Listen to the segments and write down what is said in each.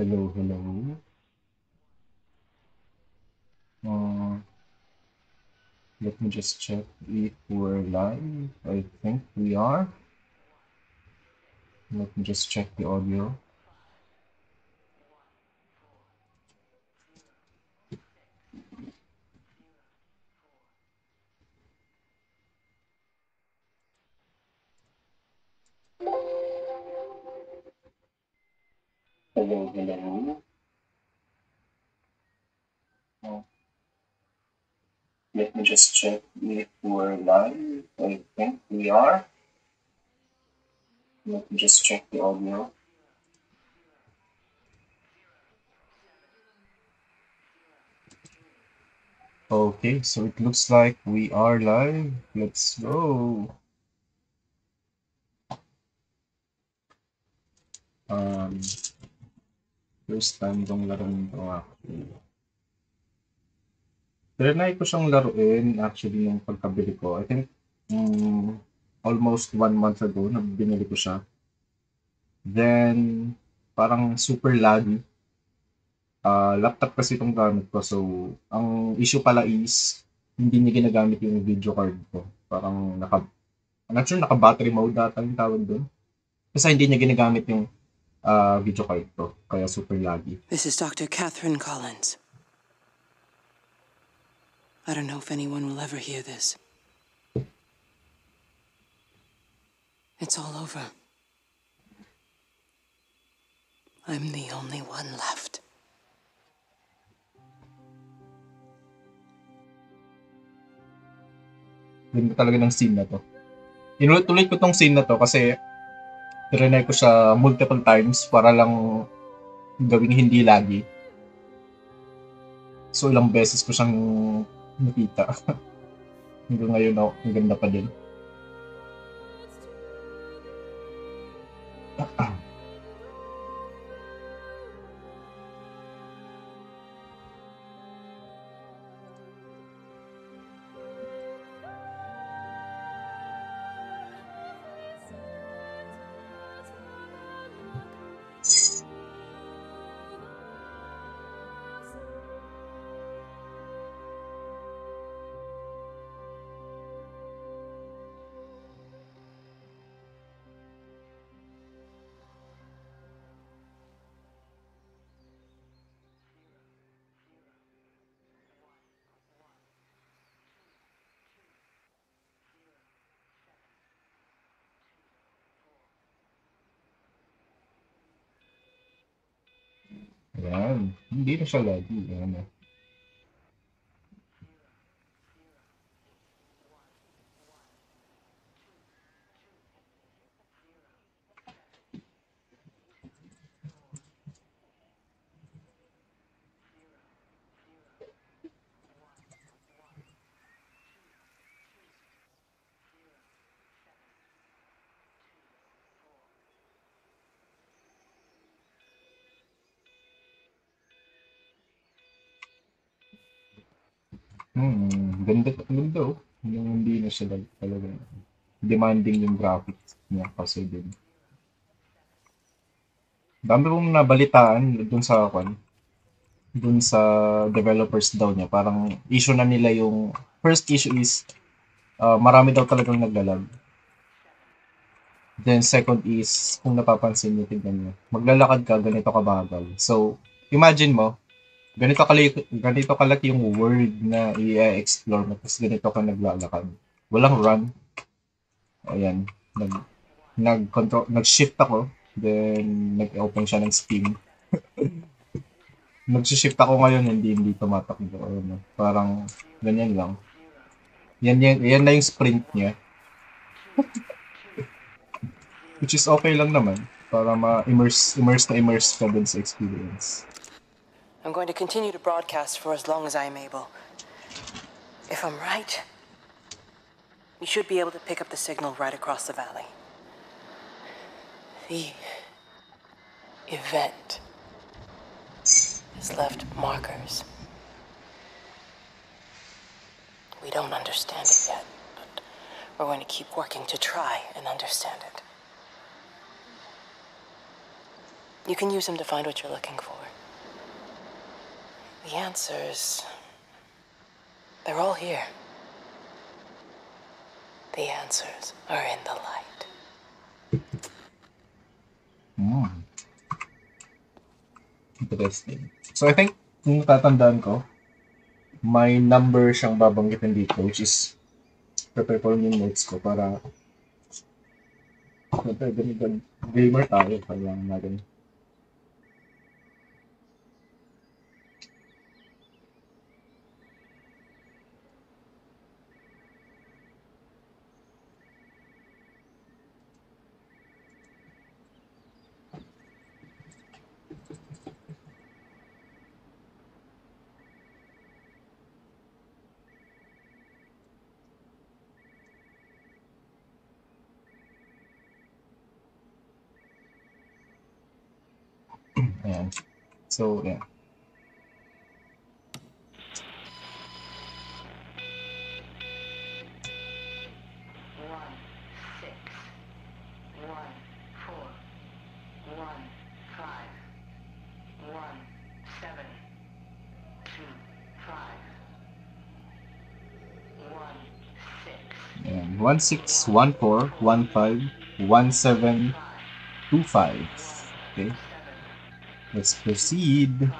Hello, hello. Uh, let me just check if we're live. I think we are. Let me just check the audio. Hello, hello. Oh, let me just check if we're live. I think we are. Let me just check the audio. Okay, so it looks like we are live. Let's go. Um, first time kong laruin ito actually. Trinay ko siyang laruin actually nung pagkabili ko. I think um, almost one month ago na binili ko siya. Then, parang super laggy. Uh, laptop kasi itong gamit ko. So, ang issue pala is, hindi niya ginagamit yung video card ko. Parang naka, I'm not sure, naka-battery mode data yung tawag doon. Kasi hindi niya ginagamit yung uh, video card ko. Kaya super laggy. This is Dr. Catherine Collins. I don't know if anyone will ever hear this. It's all over. I'm the only one left. Ganda talaga ng scene na to. Inulit-ulit ko tong scene na to kasi trinay ko siya multiple times para lang gawing hindi lagi. So ilang beses ko siyang nakita. Hanggang ngayon ako, ang ganda pa din. Uh-oh. Ayan. Hindi na siya lagi. Ayan na. Hmm, ganda, ganda oh. Yung lag- talaga demanding yung graphics niya kasi din. Dami kong nabalitaan dun sa kwan, dun sa developers daw niya. Parang issue na nila yung first issue is uh, marami daw talagang naglalag. Then second is kung napapansin niyo tingnan niyo, maglalakad ka ganito kabagal. So imagine mo, ganito kalaki, ganito kalaki yung word na i-explore mo, tapos ganito ka naglalakad. Walang run. Ayan. Nag, nag-control, nag-shift ako, then nag-open siya ng Steam. Nag-shift ako ngayon, hindi, hindi tumatakbo. Ayan, parang, ganyan lang. Yan, yan, yan na yung sprint niya. Which is okay lang naman, para ma-immerse, immerse na immerse ka dun sa experience. I'm going to continue to broadcast for as long as I'm able. If I'm right, we should be able to pick up the signal right across the valley. The event has left markers. We don't understand it yet, but we're going to keep working to try and understand it. You can use them to find what you're looking for. The answers. They're all here. The answers are in the light. Hmm. Interesting. So I think, kung tatandaan ko, may number siyang babanggitin dito, which is prepare ko yung notes ko para Siyempre, ganun, gamer tayo, kailangan natin Ayan. So, yeah. One, six, one, four, one, five, one, seven, two, five, one, six, Ayan. 1614151725. Okay. Let's proceed.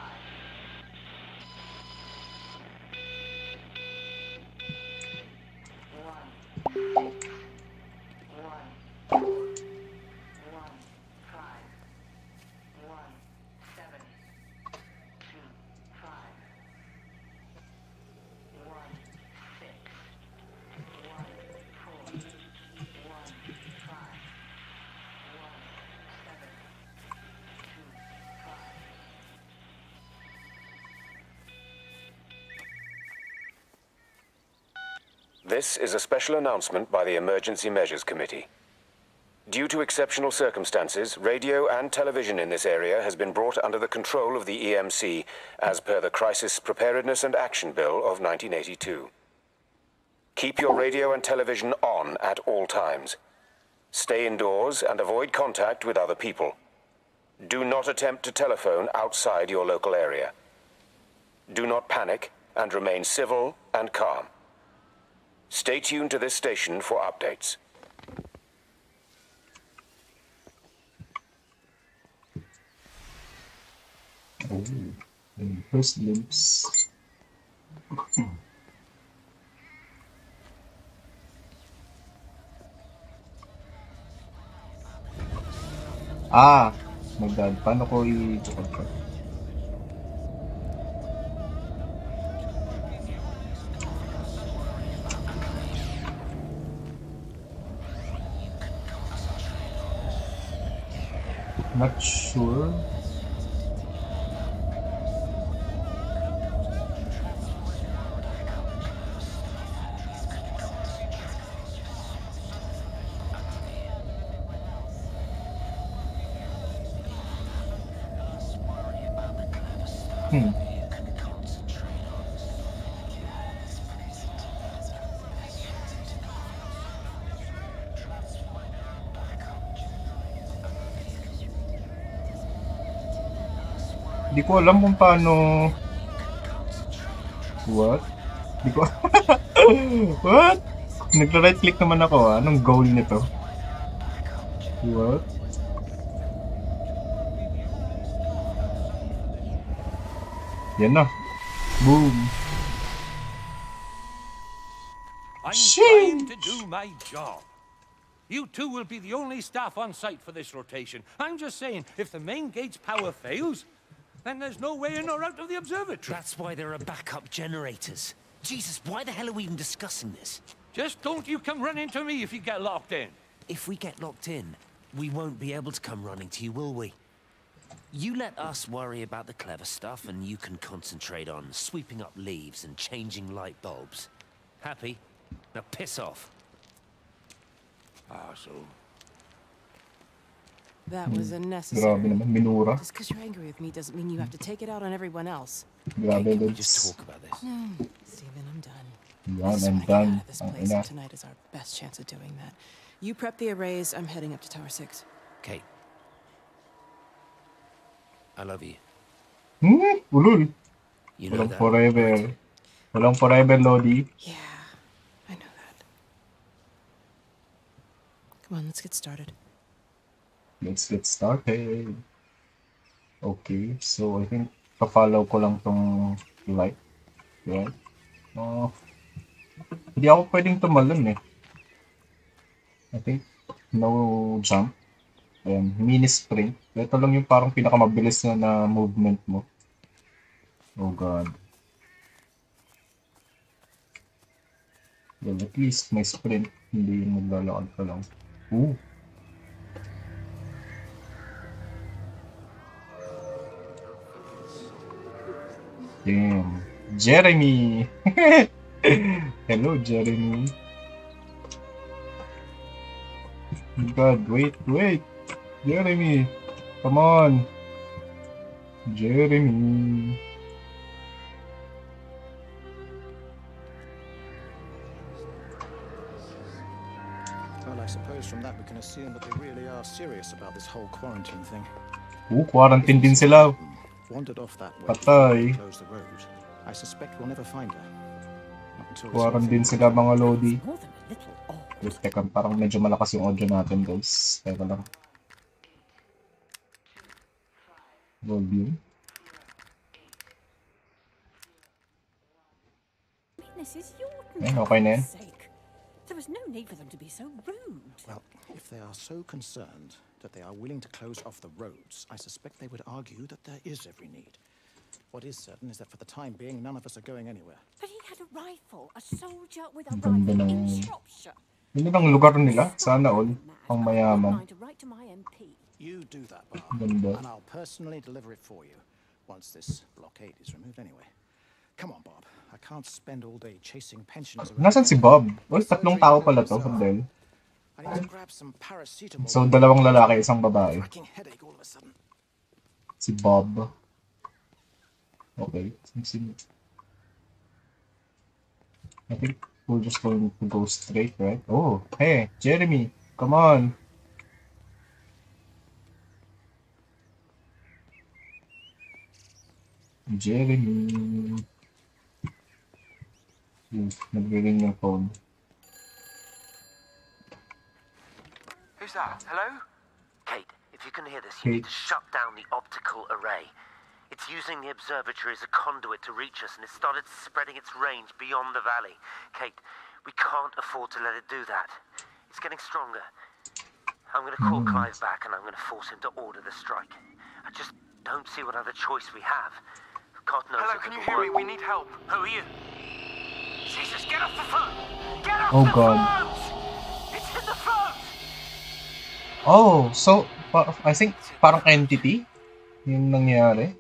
This is a special announcement by the Emergency Measures Committee. Due to exceptional circumstances, radio and television in this area has been brought under the control of the EMC as per the Crisis Preparedness and Action Bill of 1982. Keep your radio and television on at all times. Stay indoors and avoid contact with other people. Do not attempt to telephone outside your local area. Do not panic and remain civil and calm. Stay tuned to this station for updates. Oh, and first glimpse. ah, my god, paano ko i-check Not sure. Ko alam kung paano... What? Di ko... What? Nagla-right click naman ako ah. Anong goal nito? What? Yan na. Boom. I'm Sheesh. trying to do my job. You two will be the only staff on site for this rotation. I'm just saying, if the main gate's power fails, then there's no way in or out of the observatory. That's why there are backup generators. Jesus, why the hell are we even discussing this? Just don't you come running to me if you get locked in. If we get locked in, we won't be able to come running to you, will we? You let us worry about the clever stuff, and you can concentrate on sweeping up leaves and changing light bulbs. Happy? Now piss off. Ah, so. That was unnecessary. naman. Just because you're angry with me doesn't mean you have to take it out on everyone else. Grabe, Can we Lods. just talk about this? No, Steven, I'm done. Yeah, I'm want to get out done. of this place, ina. tonight is our best chance of doing that. You prep the arrays, I'm heading up to Tower 6. Okay. I love you. Hmm, ulul. You know Walang that. forever. Walang forever, Lodi. Yeah, I know that. Come on, let's get started. Let's get started. Okay, so I think pa-follow ko lang tong light. Right? Oh, hindi ako pwedeng tumalon eh. I think no jump. Ayan, mini sprint. Ito lang yung parang pinakamabilis na, na movement mo. Oh god. Well, at least may sprint. Hindi yung maglalakad ka lang. Ooh. Damn. Jeremy! Hello, Jeremy. God, wait, wait! Jeremy! Come on! Jeremy! Well, I suppose from that we can assume that they really are serious about this whole quarantine thing. Oo, quarantine din sila. Wandered off that way. Patay. Close the road. I suspect we'll never find her. Quarantine thing- sila mga Lodi. Wait, teka, parang medyo malakas yung audio natin, guys. Teka lang. Volume. Ayun, okay na yan. There was no need for them to be so rude. Well, if they are so concerned that they are willing to close off the roads, I suspect they would argue that there is every need. What is certain is that for the time being, none of us are going anywhere. But he had a rifle, a soldier with a rifle in Shropshire. Yun lang lugar nila. Sana all. Pang mayaman. Mind to write to my MP. You do that, Bob. And I'll personally deliver it for you once this blockade is removed anyway. Come on, Bob. I can't spend all day chasing pensioners around. Nasaan si Bob? Well, tatlong tao pala to, Fandel. So, dalawang lalaki, isang babae. Si Bob. Okay. I think we're just going to go straight, right? Oh, hey, Jeremy, come on. Jeremy. Hmm, nagre-ring yung phone. Who's that? Hello? Kate, if you can hear this, you need to shut down the optical array. It's using the observatory as a conduit to reach us, and it started spreading its range beyond the valley. Kate, we can't afford to let it do that. It's getting stronger. I'm going to call hmm. Clive back, and I'm going to force him to order the strike. I just don't see what other choice we have. God knows. Hello, can you will hear me? We need help. Who are you? Jesus, get off the phone! Get off Oh, the God. phones! Oh, so, I think parang entity yung nangyari.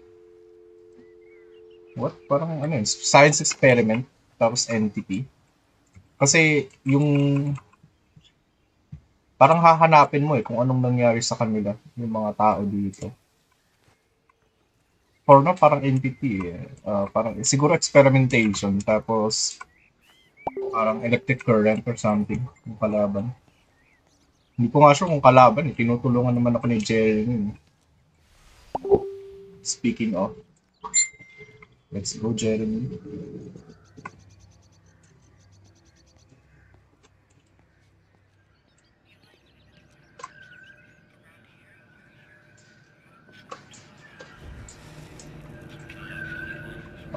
What? Parang ano yun? Science experiment, tapos entity. Kasi yung parang hahanapin mo eh kung anong nangyari sa kanila, yung mga tao dito. Or no, parang entity eh. Ah, parang siguro experimentation, tapos parang electric current or something, yung kalaban. Hindi ko nga sure kung kalaban eh. Tinutulungan naman ako ni Jeremy. Speaking of. Let's go, Jeremy.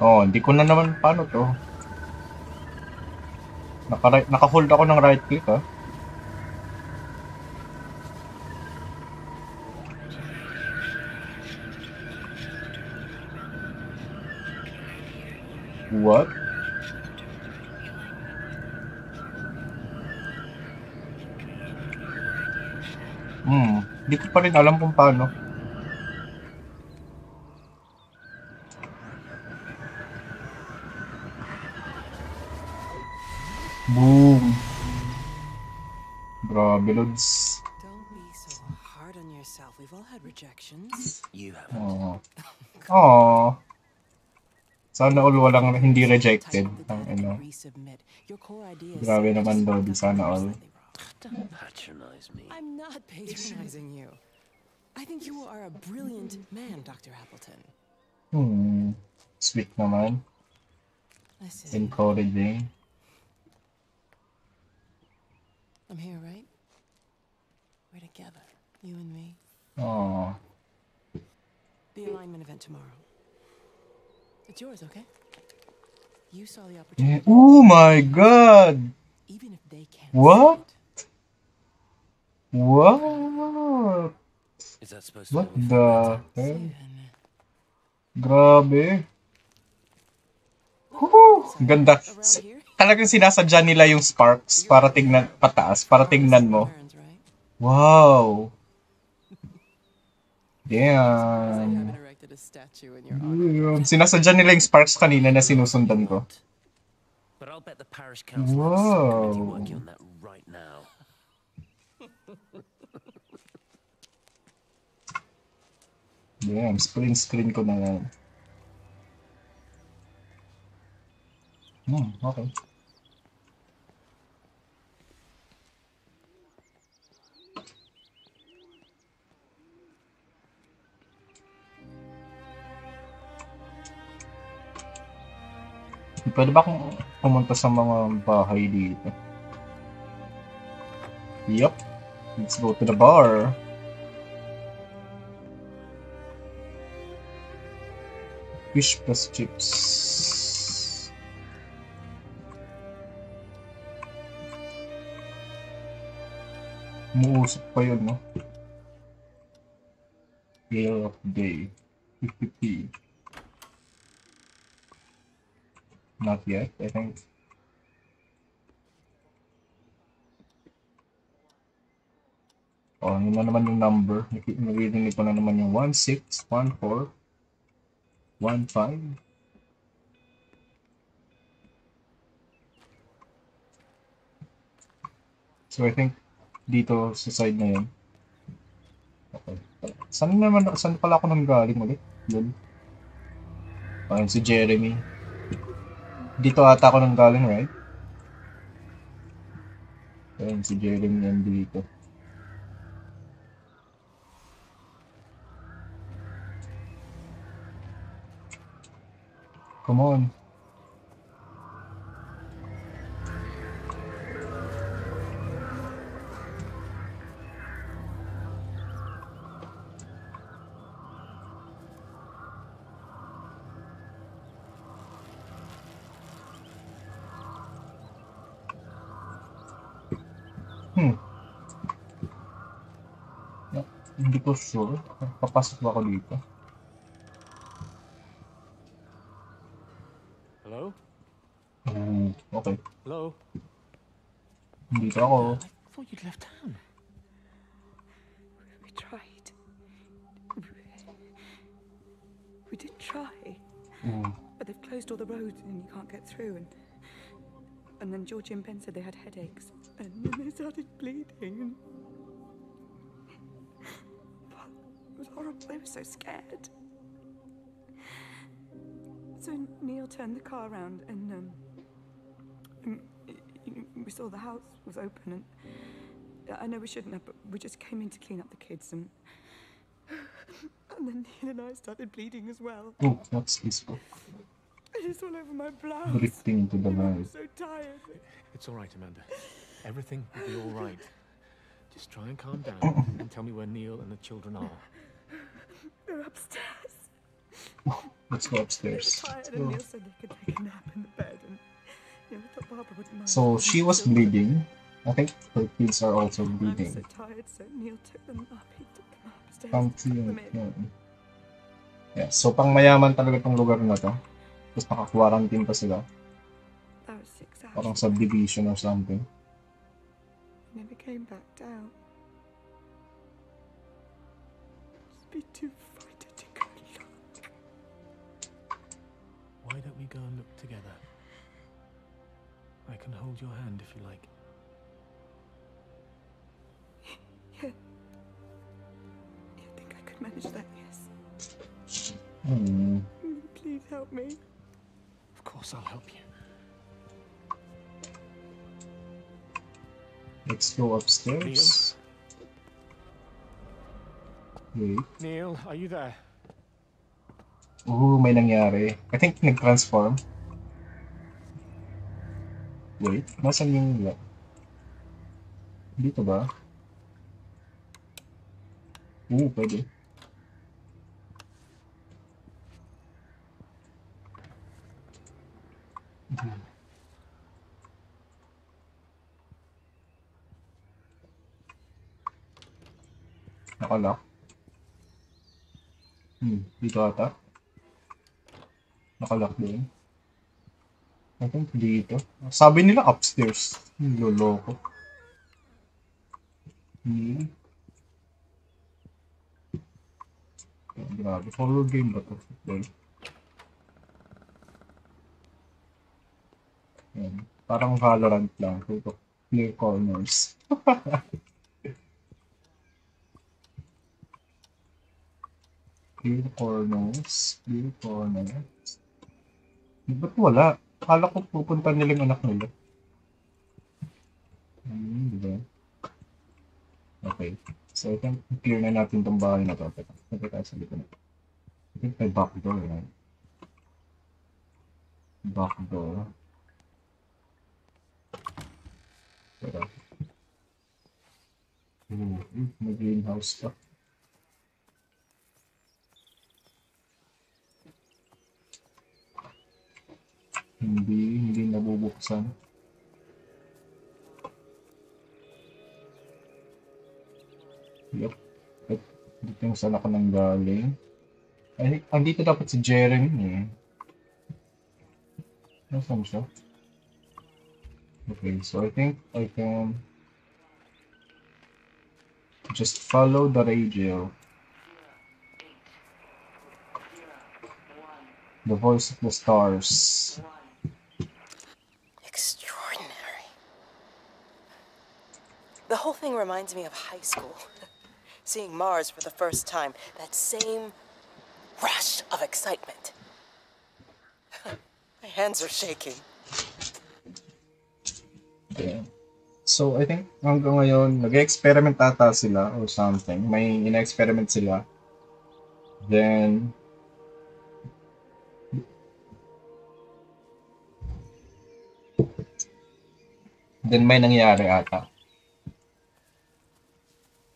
Oh, hindi ko na naman paano to. Naka naka-hold ako ng right click ah. What? Hmm, hindi ko pa rin alam kung paano. Boom! Grabe, Lods. Don't be so hard on yourself. We've all had rejections. You have. Oh. Oh. Sana all walang hindi rejected. Ang ano. Grabe naman, Lodi. Sana all. Don't patronize me. I'm not patronizing you. I think you are a brilliant man, Dr. Appleton. Hmm. Sweet naman. Encouraging. I'm here, right? We're together, you and me. Oh. The alignment event tomorrow. It's yours, okay? You saw the opportunity. Oh my god! Even if they can't. What? What? Is that supposed to What the hell? Grabe. Woo! Ganda. Talagang sinasadya nila yung sparks para tignan pataas, para tignan mo. Wow. Damn. Statue in your honor. Yun. Sinasadya nila yung sparks kanina na sinusundan ko. But I'll bet the parish council Whoa. working on that right now. Damn, spring screen ko na yan. Hmm, okay. Pwede ba akong pumunta sa mga bahay dito? Yup. Let's go to the bar. Fish plus chips. Umuusap pa yun, no? Gale of Day. 50p. Not yet, I think. Oh, yun na naman yung number. Naririnig ko na naman yung 1614 15. So I think dito sa side na yun. Okay. Saan naman, saan pala ako nang galing ulit? Yun. Ayun si Jeremy. Dito ata ako nang galing, right? Ayun si Jeremy nandito. Come on. Ko sure. Papasok ba ako dito? Hello? Hmm, okay. Hello? Dito ako. I thought you'd left town. We tried. We did try. Hmm. But they've closed all the roads and you can't get through. And and then Georgie and Ben said they had headaches, and then they started bleeding. And it was. They were so scared. So Neil turned the car around, and um, and, y- y- we saw the house was open, and I know we shouldn't have, but we just came in to clean up the kids, and and then Neil and I started bleeding as well. Oh, what's this book? It's all over my blouse. Drifting to the I'm so tired. It's all right, Amanda. Everything will be all right. Just try and calm down and tell me where Neil and the children are. Upstairs. Let's go upstairs. tired, Let's go. You mind. So she was bleeding. I think her kids are also bleeding. upstairs. Them in. yun. Yeah, so pang mayaman talaga tong lugar na to. Tapos naka-quarantine pa sila. Parang subdivision or something. Never came back down. Just be too Why don't we go and look together? I can hold your hand if you like. Yeah. I think I could manage that, yes. Mm, Please help me. Of course, I'll help you. Let's go upstairs. Wait. Neil, are you there? Ooh, may nangyari. I think nag-transform. Wait, nasan yung... Dito ba? Oo, pwede. Nakalock. Hmm, dito ata. Nakalock din. I think dito. Sabi nila upstairs. Loloko. Hmm. Oh, grabe. Horror game ba to? Football. Yan. Parang Valorant lang. Ito. Clear corners. Clear corners. Clear corners. Ba't wala? Akala ko pupunta nila yung anak nila. Hmm, di? Okay. So, I think clear na natin tong bahay na to. Teka tayo sa likod. I think may back door, right? Back door. Teka. Ooh, ooh, may greenhouse pa. Hindi, hindi nabubuksan. Yup. At dito yung saan ako nang galing. Ay, andito dapat si Jeremy eh. Nasaan siya? Okay, so I think I can just follow the radio. The voice of the stars. Extraordinary. The whole thing reminds me of high school. Seeing Mars for the first time, that same rush of excitement. My hands are shaking. Yeah. So, I think hanggang ngayon, nag-experiment ata sila or something. May ina-experiment sila. Then, then may nangyari ata.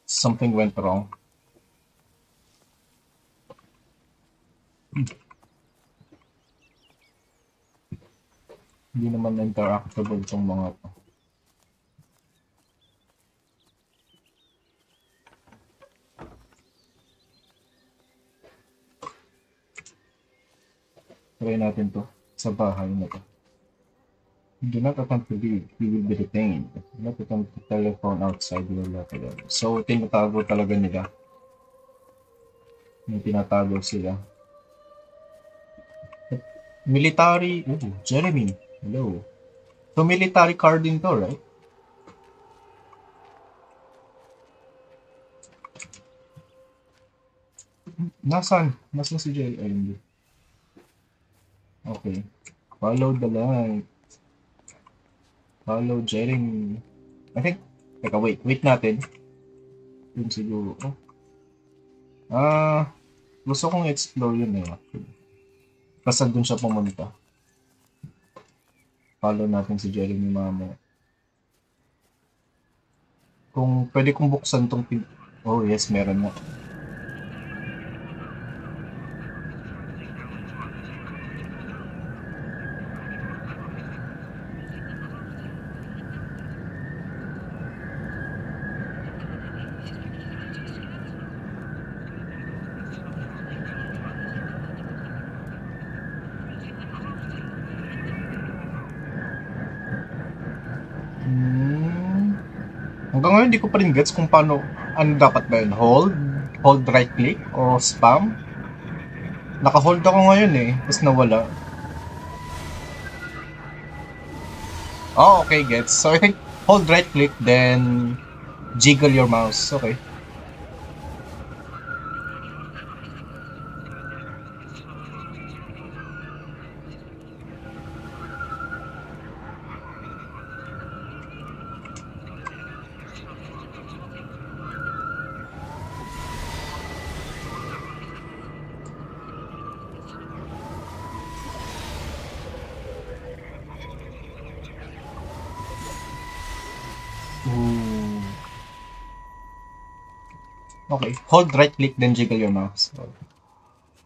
Something went wrong. Hindi naman interactable tong mga to. Try natin to sa bahay na to. Do not attempt to leave. You will be detained. Do not attempt to telephone outside your locker. So, tinatago talaga nila. May tinatago sila. Military. Ooh, Jeremy. Hello. So, military card din to, right? Nasaan? Nasaan si Jeremy? Ay, hindi. Okay. Follow the light. Follow Jeremy. I think, teka, wait. Wait natin. Yun siguro. Oh. Ah, gusto kong explore yun eh. Basta dun siya pumunta. Follow natin si Jeremy mamaya. Kung pwede kong buksan tong pin... Oh yes, meron nga. Hmm. Ngayon, hindi ko pa rin gets kung paano, ano dapat ba yun? Hold? Hold right click? O spam? Naka-hold ako ngayon eh, tapos nawala. Oh, okay, gets. So, I think hold right click, then jiggle your mouse. Okay. Hold right click, then jiggle your mouse.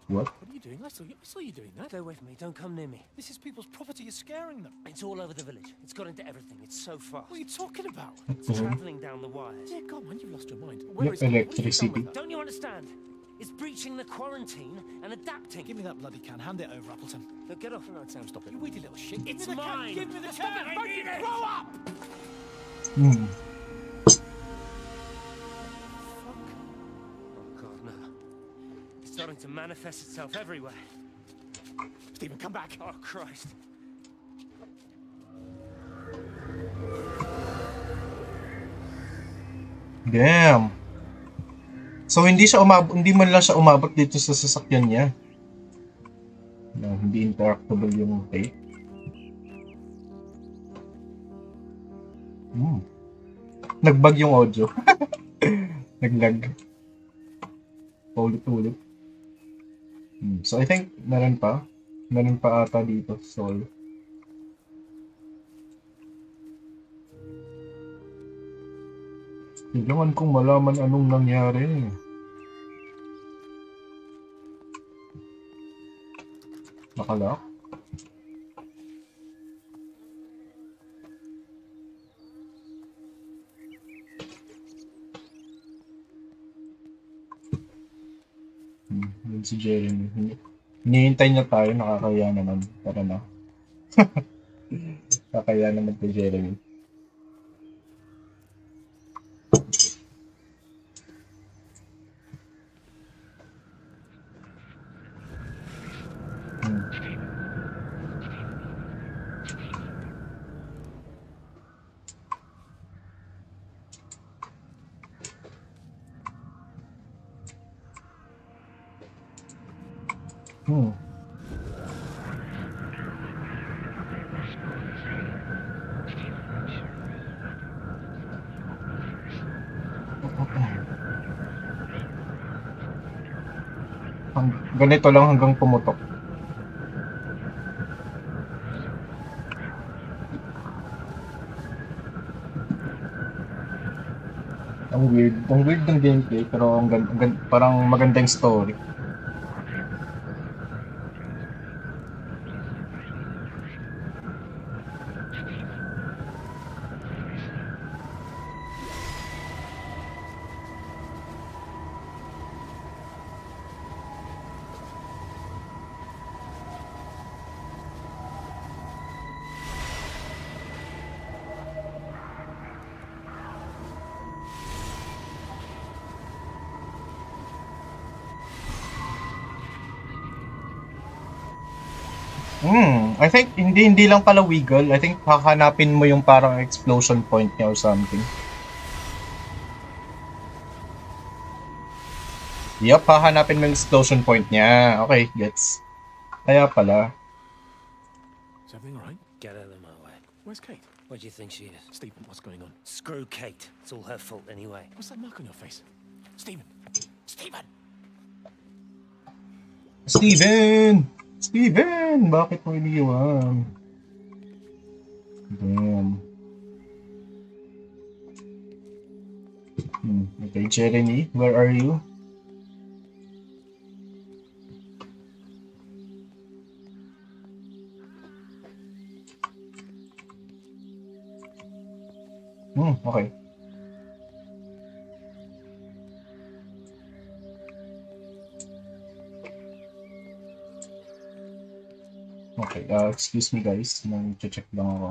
What? What are you doing? I saw you, I saw you doing that. Stay away from me. Don't come near me. This is people's property. You're scaring them. It's all over the village. It's got into everything. It's so fast. What are you talking about? It's traveling down the wires. Dear God, man, you've lost your mind. Yep, Where is it? You electricity. Don't you understand? It's breaching the quarantine and adapting. Give me that bloody can. Hand it over, Appleton. Now get off. No, Sam, stop it. You weedy little shit. Give It's me the mine. Can. Give me the Stop can. it, Fucking it. grow up! Hmm. To manifest itself everywhere. Stephen, come back. Oh Christ! Damn. So hindi siya umabot, hindi man lang siya umabot dito sa sasakyan niya. Na hindi interactable yung tape. Hmm. Nagbag yung audio. Naglag. Paulit-ulit. Hmm. So I think meron pa. Meron pa ata dito. Sol. Kailangan kong malaman anong nangyari. Nakalak? Yun si Jeremy. Hini- Hinihintay niya tayo, nakakaya naman. Tara na. Nakakaya naman kay Jeremy. Hmm. Ganito lang hanggang pumutok. Ang weird. Ang weird ng gameplay pero ang, ang parang magandang story. Hindi hindi lang pala wiggle. I think hahanapin mo yung parang explosion point niya or something. Yup, hahanapin mo yung explosion point niya. Okay, gets. Kaya pala. All right? Get out of my way. Where's Kate? Where do you think she is? Stephen, what's going on? Screw Kate. It's all her fault anyway. What's that mark on your face? Stephen! Stephen! Steven! Steven! Bakit mo iniwan? Damn. Hmm. Okay, Jeremy, where are you? Hmm, okay. Okay, uh, excuse me guys, nag-check lang ako.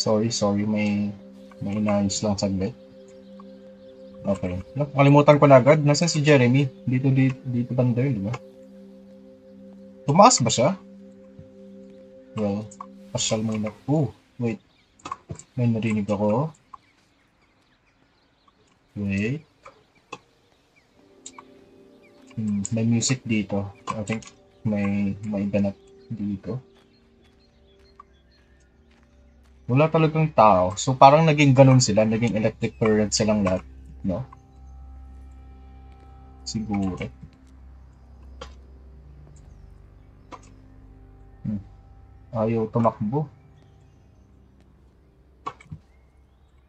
Sorry, sorry. May, may inayos lang saglit. Okay. Nakalimutan ko na agad. Nasaan si Jeremy? Dito, dito, dito banda yun, di ba? Tumaas ba siya? Well, pasyal muna. Oh, wait. May narinig ako. Wait. Hmm, may music dito. I think may may ganap dito. Wala talagang tao. So parang naging ganun sila, naging electric current silang lahat, no? Siguro. Hmm. Ayaw tumakbo.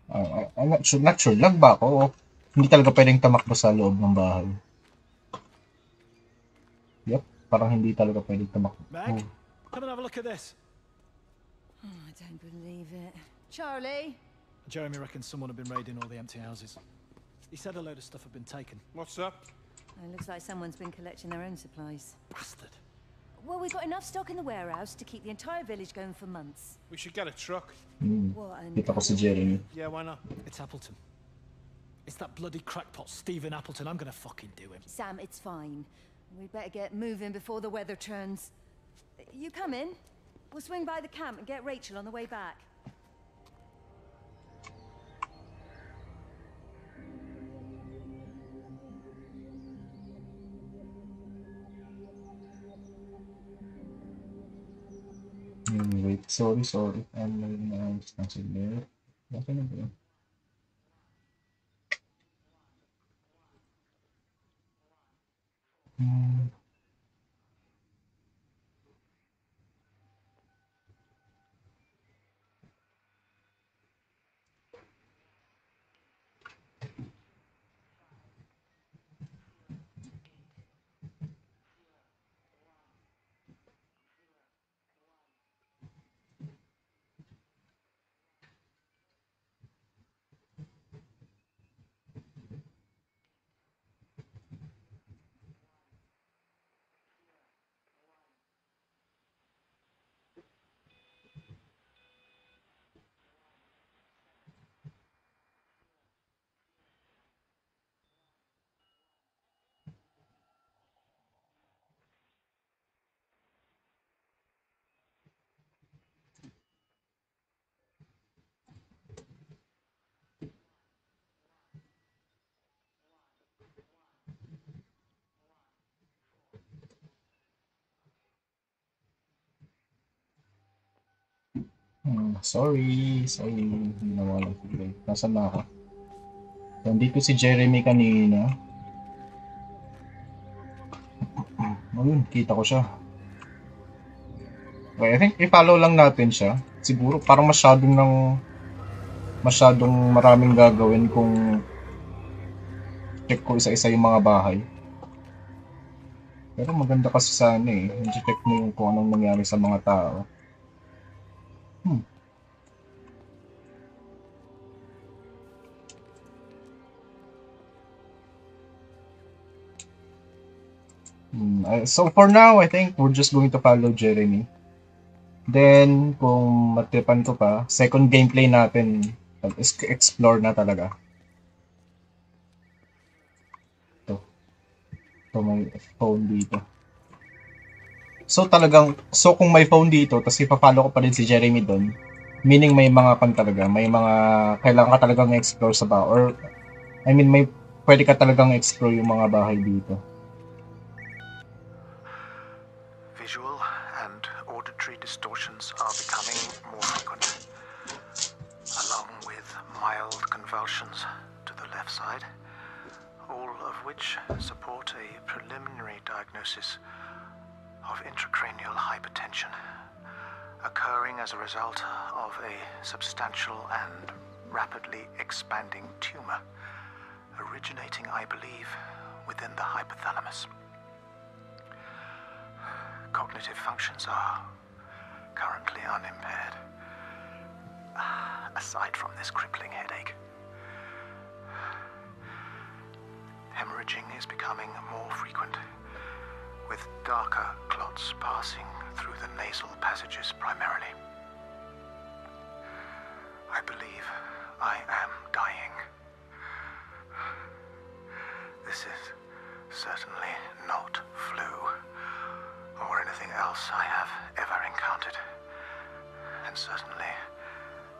Uh, I'm not sure, not sure. Lag ba ako? Hindi talaga pwedeng tumakbo sa loob ng bahay. Yep, parang hindi talaga pwedeng tumakbo. Meg, come and have a look at this. Oh, I don't believe it. Charlie? Jeremy reckons someone had been raiding all the empty houses. He said a load of stuff had been taken. What's up? It looks like someone's been collecting their own supplies. Bastard. Well, we've got enough stock in the warehouse to keep the entire village going for months. We should get a truck. Hmm. What, and Kita Jeremy. Yeah, why not? It's Appleton. It's that bloody crackpot Stephen Appleton. I'm gonna fucking do him. Sam, it's fine. We'd better get moving before the weather turns. You come in. We'll swing by the camp and get Rachel on the way back. Mm, wait, sorry, sorry. Ano na yung naayos na sila? Bakit na ba Hmm, sorry, sorry. Hindi na wala tuloy. Nasaan na ako? Nandito si Jeremy kanina. Ayun, kita ko siya. Okay, I think i-follow lang natin siya. Siguro parang masyadong ng masyadong maraming gagawin kung check ko isa-isa yung mga bahay. Pero maganda kasi sana eh. check mo yung kung anong nangyari sa mga tao. Hmm. Hmm, uh, so for now, I think we're just going to follow Jeremy. Then, kung matipan ko pa, second gameplay natin, explore na talaga. Ito. Ito may phone dito. So talagang, so kung may phone dito, tapos ipa-follow ko pa rin si Jeremy doon, meaning may mga kan talaga, may mga kailangan ka talagang explore sa bahay. Or, I mean, may pwede ka talagang explore yung mga bahay dito. Visual and auditory distortions are becoming more frequent, along with mild convulsions to the left side, all of which support a preliminary diagnosis intracranial hypertension, occurring as a result of a substantial and rapidly expanding tumor, originating, I believe, within the hypothalamus. Cognitive functions are currently unimpaired, aside from this crippling headache. Hemorrhaging is becoming more frequent, with darker clots passing through the nasal passages primarily. I believe I am dying. This is certainly not flu or anything else I have ever encountered. And certainly,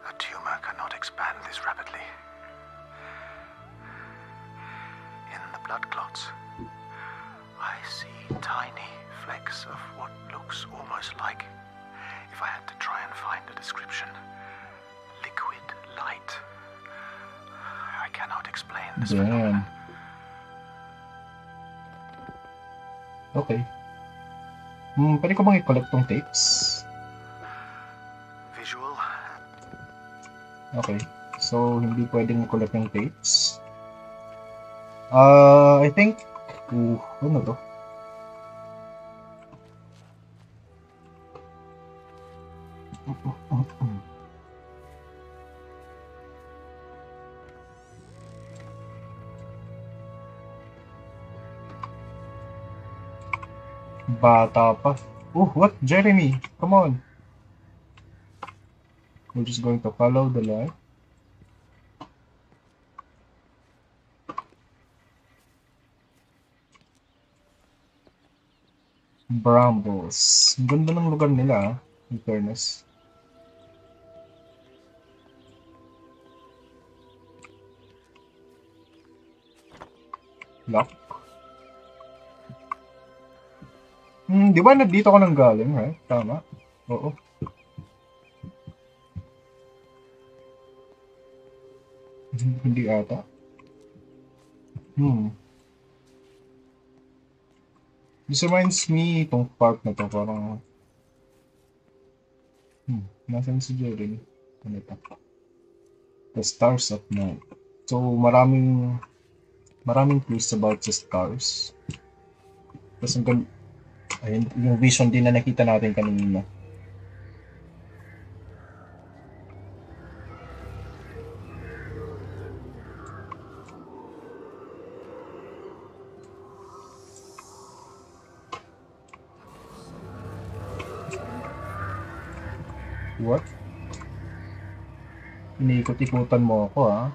a tumor cannot expand this rapidly. Damn. Okay. Hmm, pwede ko bang i-collect tong tapes? Visual Okay. So, hindi pwedeng i-collect yung tapes. Uh, I think... Uh, ano to? Bata pa. Oh, what? Jeremy, come on. We're just going to follow the light. Brambles. Ganda ng lugar nila, in fairness. Lock. Hmm, di ba nandito ko nang galing, right? Tama. Oo. Hindi ata. Hmm. This reminds me itong park na to, parang... Hmm, nasan si Jeremy? Ano ito? The Stars of Night. So, maraming... Maraming clues about the stars. Tapos ang Ayun, yung vision din na nakita natin kanina. What? Iniikot-ikutan mo ako, ah.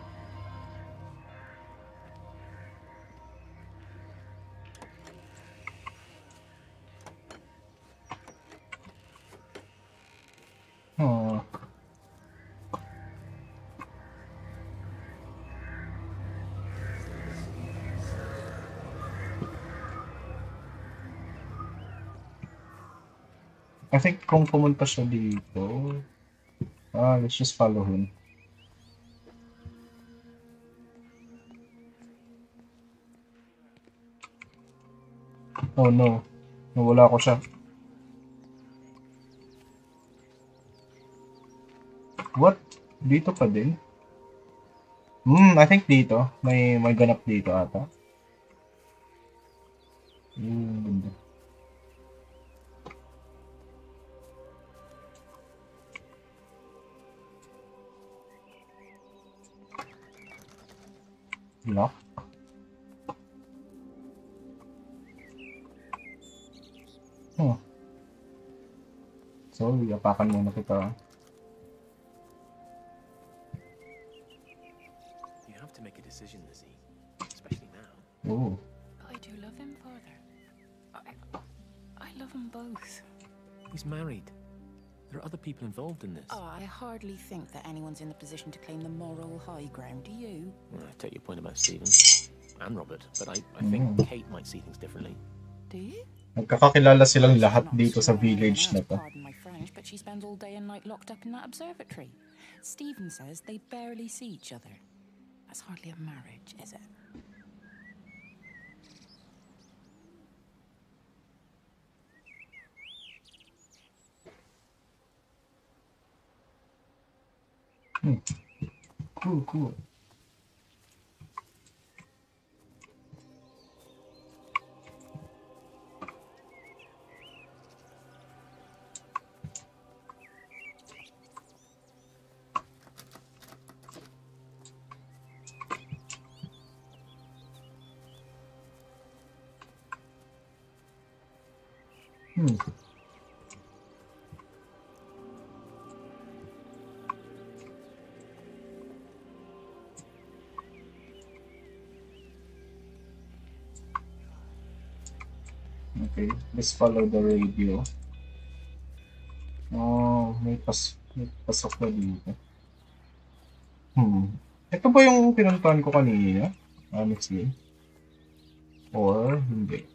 Think kung pumunta siya dito, ah, let's just follow him. Oh no, nawala ko siya. What? Dito pa din? Hmm, I think dito. May may ganap dito ata. Hmm, Lock. Hmm. So, yapakan muna kita. You have to make a decision, Lizzie. Especially now. Oh. I do love him, Father. I, I love them both. He's married. There are other people involved in this. Oh, I hardly think that anyone's in the position to claim the moral high ground, do you? Well, I take your point about Stephen and Robert, but I, I think Mm. Kate might see things differently. Do you? Nagkakakilala silang lahat dito sa village na to. Pardon my French, but she spends all day and night locked up in that observatory. Stephen says they barely see each other. That's hardly a marriage, is it? Hmm. Cool, cool. Hmm. Okay, let's follow the radio. Oh, may pas may pasok na dito. Hmm. Ito ba yung pinuntahan ko kanina? Honestly. Or hindi.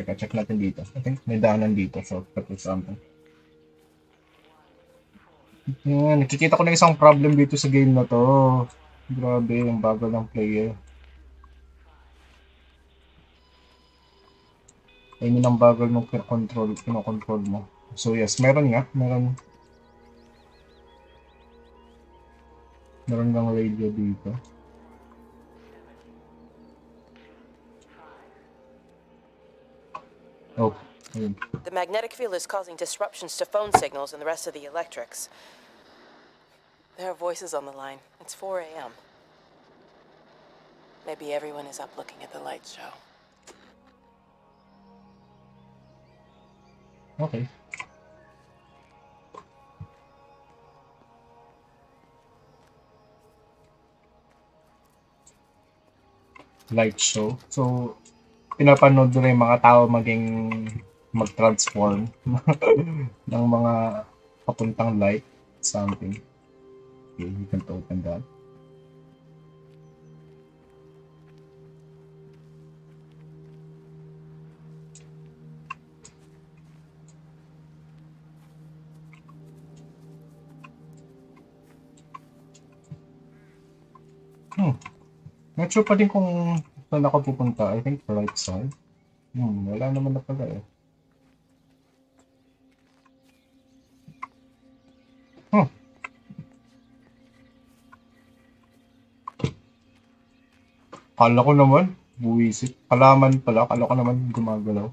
Teka, check natin dito. I think may daanan dito. Shortcut or something. Yan, nakikita ko na isang problem dito sa game na to. Grabe, yung bagal ng player. I mean, ang bagal ng control, kinokontrol mo. So yes, meron nga, meron. Meron ng radio dito. Oh, ayun. The magnetic field is causing disruptions to phone signals and the rest of the electrics. There are voices on the line. It's 4 a.m. Maybe everyone is up looking at the light show. Okay. Light show. So, pinapanood nila yung mga tao maging mag-transform ng mga papuntang light something. Okay, you can open that. Not sure pa din kung saan ako pupunta. I think right side. Hmm, wala naman na pala eh. Huh. Kala ko naman, buwisit. Kalaman pala, kala ko naman gumagalaw.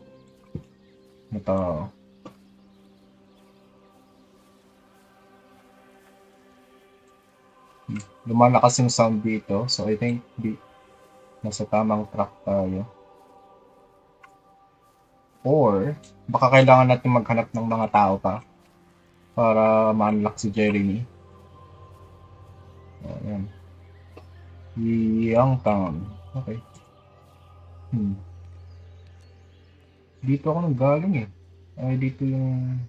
Mata. Hmm, Lumalakas yung sound dito, so I think di, nasa tamang track tayo. Or, baka kailangan natin maghanap ng mga tao pa para ma-unlock si Jeremy. Ayan. Young Town. Okay. Hmm. Dito ako nang galing eh. Ay, dito yung...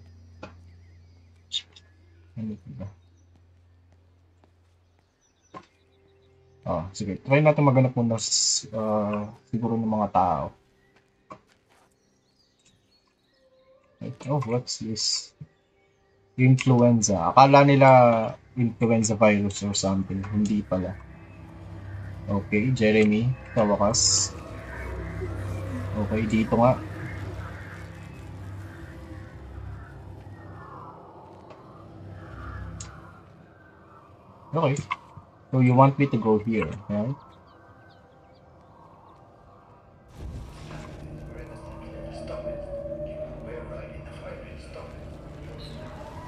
Ano ba? Ah, sige. Try natin maghanap muna ah, siguro ng mga tao. Oh, what's this? Influenza. Akala nila influenza virus or something. Hindi pala. Okay, Jeremy. Tawakas. Okay, dito nga. Okay. So you want me to go here, right?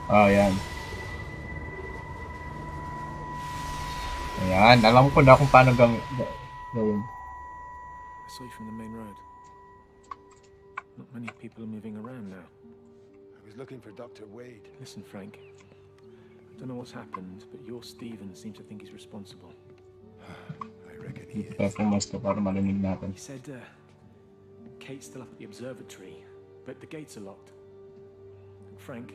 Oh, yan. Ayan, alam ko na kung paano gawin. gawin. I saw you from the main road. Not many people are moving around now. I was looking for Dr. Wade. Listen, Frank. I don't know what's happened, but your Stephen seems to think he's responsible. I reckon he is. Performance ko para marinig natin. He said uh, Kate's still up at the observatory, but the gates are locked. Frank,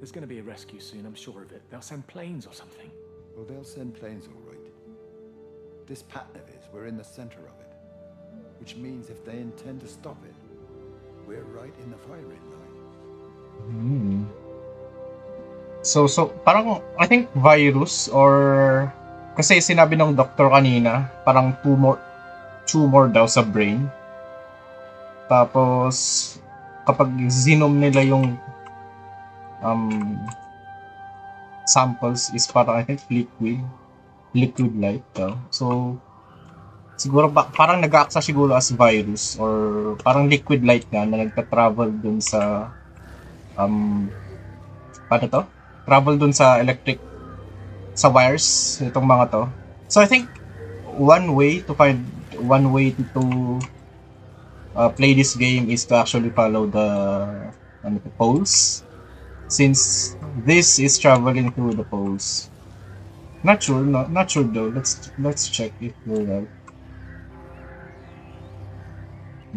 there's going to be a rescue soon, I'm sure of it. They'll send planes or something. Well, they'll send planes all right. This pattern of his, we're in the center of it. Which means if they intend to stop it, we're right in the firing line. Hmm. So, so, parang, I think virus or, kasi sinabi ng doktor kanina, parang tumor, tumor daw sa brain. Tapos, kapag zinom nila yung um, samples is parang, I think, liquid. Liquid light daw. So, siguro ba, parang nag-aaksa siguro as virus or parang liquid light nga na nagta-travel dun sa um, paano to? Travel dun sa electric sa wires itong mga to. So I think one way to find one way to uh, play this game is to actually follow the ano to, poles since this is traveling through the poles. Not sure, not, not sure though. Let's let's check if we're right.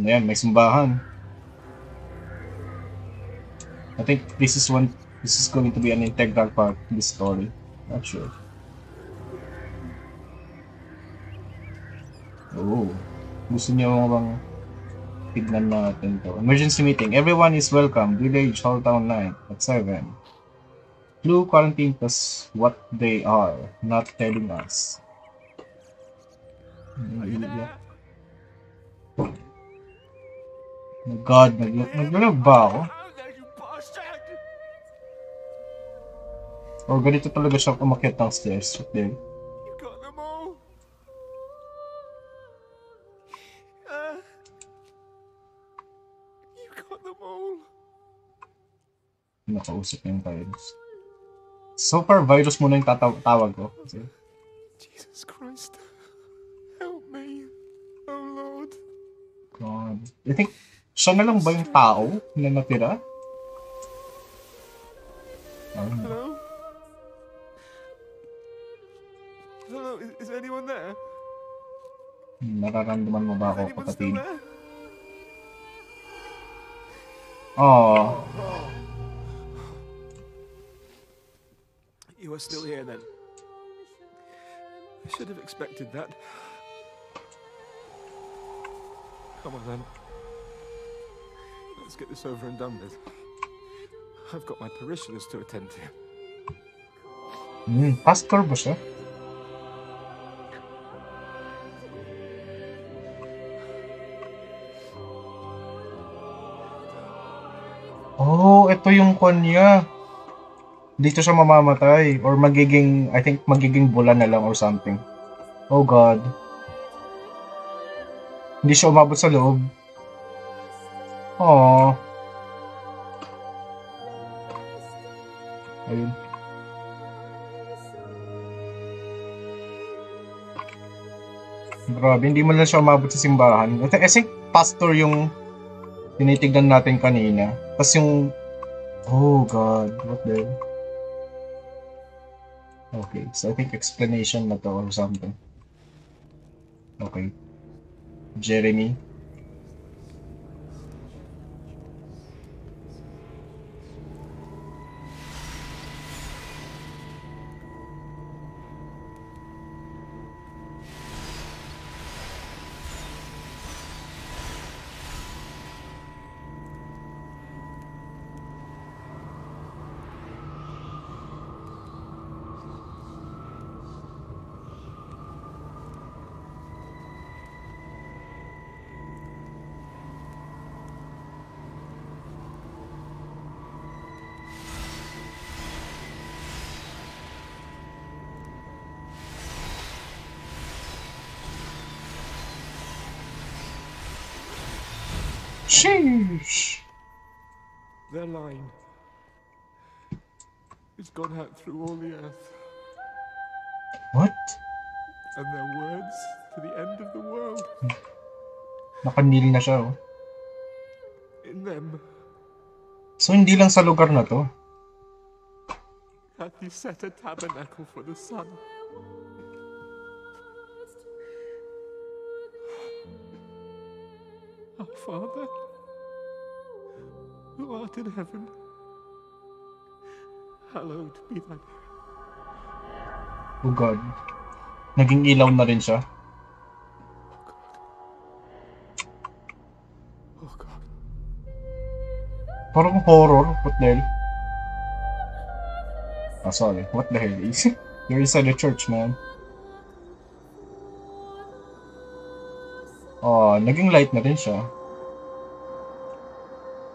Ayan, may sumbahan. I think this is one this is going to be an integral part of the story. Not sure. Oh. Gusto niyo bang tignan natin to? Emergency meeting. Everyone is welcome. Village Hall Town 9 at 7. Clue quarantine plus what they are not telling us. Yeah. My God, nag naglalag ba ako? Or ganito talaga siya umakyat ng stairs. Them all. Nakausap niya yung virus. So far, virus muna yung tataw tawag ko. Kasi, Jesus Christ. Help me. Oh Lord. God. I think, siya na lang ba yung tao na natira? Mo ba ako, Anyone kapatid? still there? Oh, You are still here then. I should have expected that. Come on then. Let's get this over and done with. I've got my parishioners to attend to. hmm, pastor ba ito yung kon. Dito siya mamamatay or magiging I think magiging bula na lang or something. Oh god. Hindi siya umabot sa loob. Oh. Ayun. Grabe, hindi mo lang siya umabot sa simbahan. Think, I think pastor yung tinitignan natin kanina. Tapos yung... Oh God, what the... Okay, so I think explanation na to or something. Okay. Jeremy. Sheesh. Their line. It's gone out through all the earth. What? And their words to the end of the world. Nakanil na siya, oh. In them So, hindi lang sa lugar na to. hath he set a tabernacle for the sun. Father, who art in heaven, hallowed be thy name. Oh God. Naging ilaw na rin siya. Oh God. Parang horror. What the hell? Ah, sorry. What the hell? You're inside the church, man. Oh, naging light na rin siya.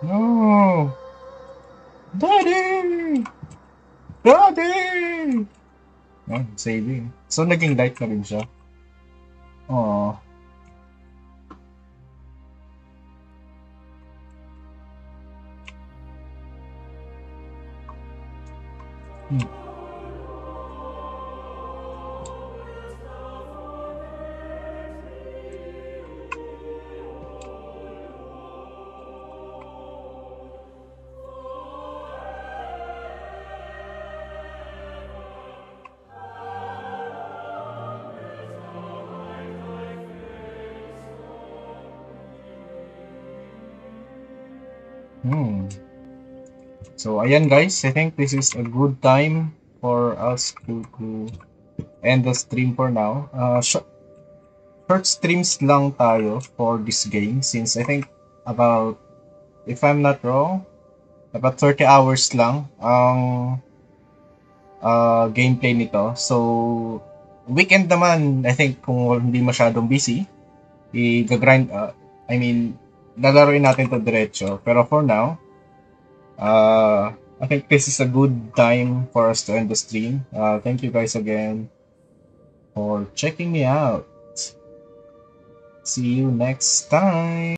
No! Daddy! Daddy! Oh, saving. So, naging light na rin siya. Hmm. Hmm. So, ayan guys, I think this is a good time for us to, to end the stream for now. Uh, sh- short streams lang tayo for this game since I think about, if I'm not wrong, about 30 hours lang ang uh, gameplay nito. So, weekend naman, I think kung hindi masyadong busy, i-grind, uh, I mean, lalaroin natin to diretso. Pero for now, uh, I think this is a good time for us to end the stream. Uh, thank you guys again for checking me out. See you next time.